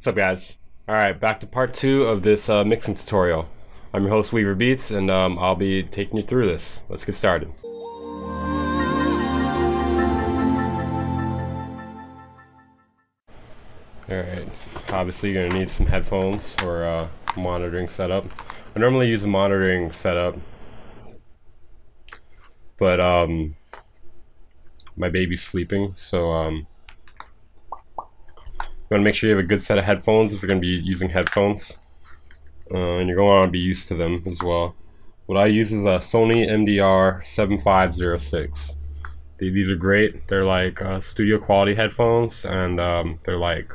What's up guys? Alright, back to part two of this uh, mixing tutorial. I'm your host Weaver Beats and um, I'll be taking you through this. Let's get started. Alright, obviously you're to need some headphones for uh, monitoring setup. I normally use a monitoring setup, but um, my baby's sleeping, so um, you want to make sure you have a good set of headphones if you're going to be using headphones. Uh, and you're going to want to be used to them as well. What I use is a Sony MDR 7506. These are great. They're like uh, studio quality headphones, and um, they're like,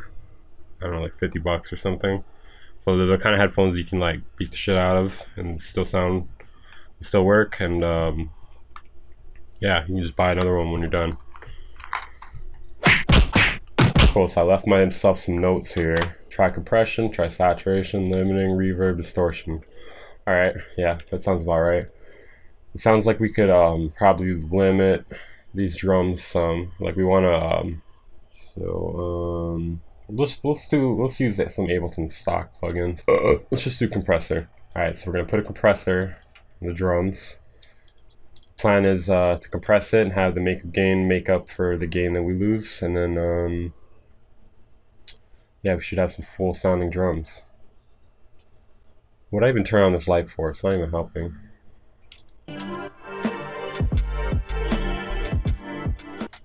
I don't know, like 50 bucks or something. So they're the kind of headphones you can like beat the shit out of and still sound, still work. And um, yeah, you can just buy another one when you're done. So I left myself some notes here. Try compression, try saturation, limiting, reverb, distortion. Alright, yeah, that sounds about right. It sounds like we could um, probably limit these drums some. Like we want to, um, so um, let's let's do let's use some Ableton stock plugins. Uh, let's just do compressor. All right, so we're gonna put a compressor in the drums. Plan is uh, to compress it and have the make gain make up for the gain that we lose, and then um, yeah, we should have some full sounding drums. What I even turn on this light for? It's not even helping.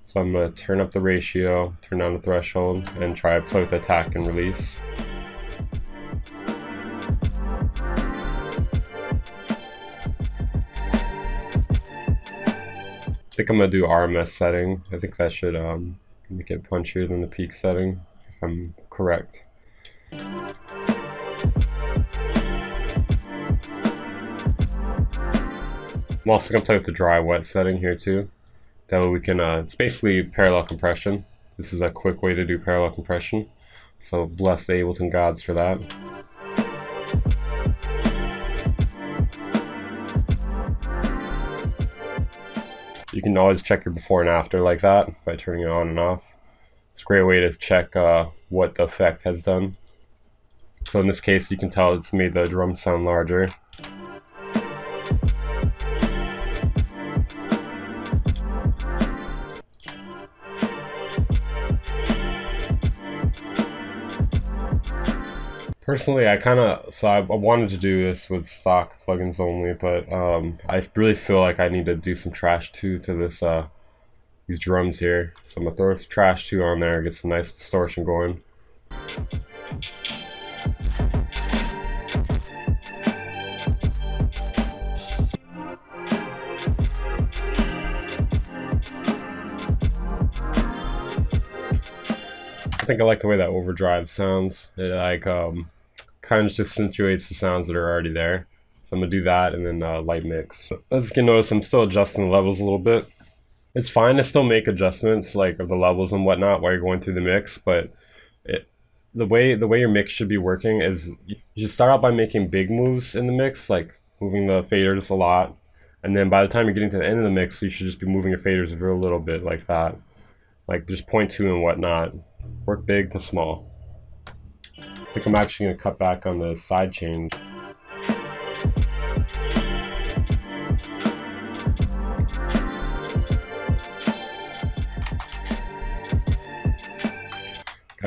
So I'm going to turn up the ratio, turn down the threshold, and try to play with attack and release. I think I'm going to do RMS setting. I think that should um, make it punchier than the peak setting, I'm correct. I'm also going to play with the dry wet setting here too. That way we can, uh, it's basically parallel compression. This is a quick way to do parallel compression. So bless the Ableton gods for that. You can always check your before and after like that by turning it on and off. It's a great way to check uh, what the effect has done. So in this case, you can tell it's made the drum sound larger. Personally, I kind of so I, wanted to do this with stock plugins only, but um, I really feel like I need to do some Trash 2 to this uh, these drums here. So I'm gonna throw some Trash 2 on there, get some nice distortion going. I think I like the way that overdrive sounds. It like um, kind of just accentuates the sounds that are already there. So I'm gonna do that and then uh, light mix. As you can notice, I'm still adjusting the levels a little bit it's fine to still make adjustments like of the levels and whatnot while you're going through the mix, but it, the way the way your mix should be working is you should start out by making big moves in the mix, like moving the faders a lot, and then by the time you're getting to the end of the mix, you should just be moving your faders a little bit like that, like just point two and whatnot. Work big to small. I think I'm actually gonna cut back on the side chain.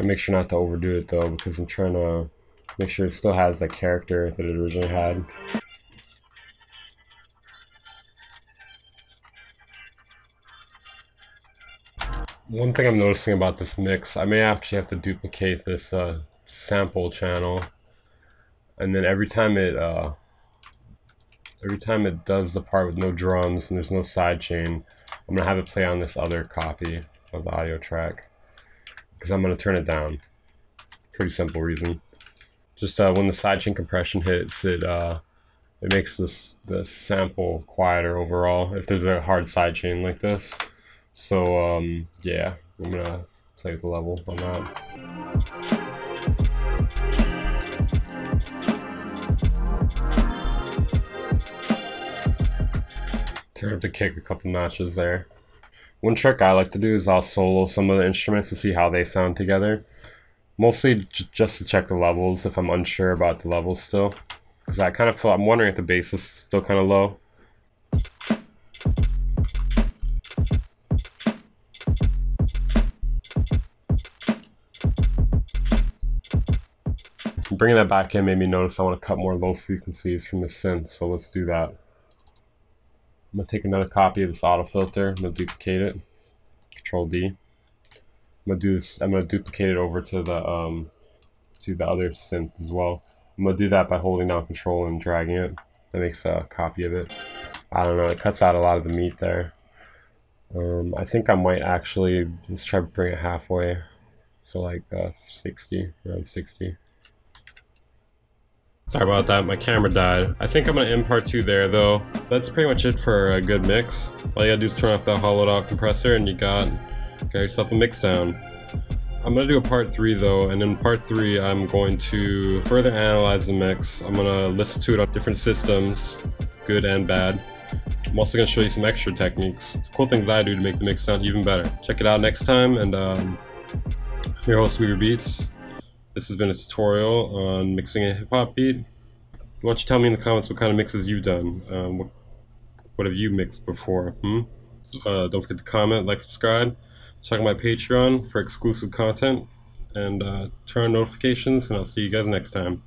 Make sure not to overdo it though, because I'm trying to make sure it still has the character that it originally had. One thing I'm noticing about this mix, I may actually have to duplicate this uh, sample channel, and then every time it uh, every time it does the part with no drums and there's no sidechain, I'm gonna have it play on this other copy of the audio track because I'm going to turn it down. Pretty simple reason. Just uh, when the sidechain compression hits, it uh, it makes this the sample quieter overall if there's a hard sidechain like this. So um, yeah, I'm gonna play with the level on that. Turn up the kick a couple notches there. One trick I like to do is I'll solo some of the instruments to see how they sound together. Mostly just to check the levels if I'm unsure about the levels still. Because I kind of feel, I'm wondering if the bass is still kind of low. Bringing that back in made me notice I want to cut more low frequencies from the synth, so let's do that. I'm going to take another copy of this auto filter, I'm going to duplicate it, Control D. I'm going to do this, I'm going to duplicate it over to the, um, to the other synth as well. I'm going to do that by holding down Control and dragging it. That makes a copy of it. I don't know, it cuts out a lot of the meat there. Um, I think I might actually just try to bring it halfway. So like uh, 60, around 60. Sorry about that, my camera died. I think I'm gonna end part two there though. That's pretty much it for a good mix. All you gotta do is turn off that hollowed out compressor and you got, got yourself a mix down. I'm gonna do a part three though, and in part three I'm going to further analyze the mix. I'm gonna listen to it on different systems, good and bad. I'm also gonna show you some extra techniques, cool things I do to make the mix sound even better. Check it out next time, and um, I'm your host Weaver Beats. This has been a tutorial on mixing a hip hop beat. Why don't you tell me in the comments what kind of mixes you've done? Um, what, what have you mixed before? Hmm? So, uh, don't forget to comment, like, subscribe. Check out my Patreon for exclusive content. And uh, turn on notifications, and I'll see you guys next time.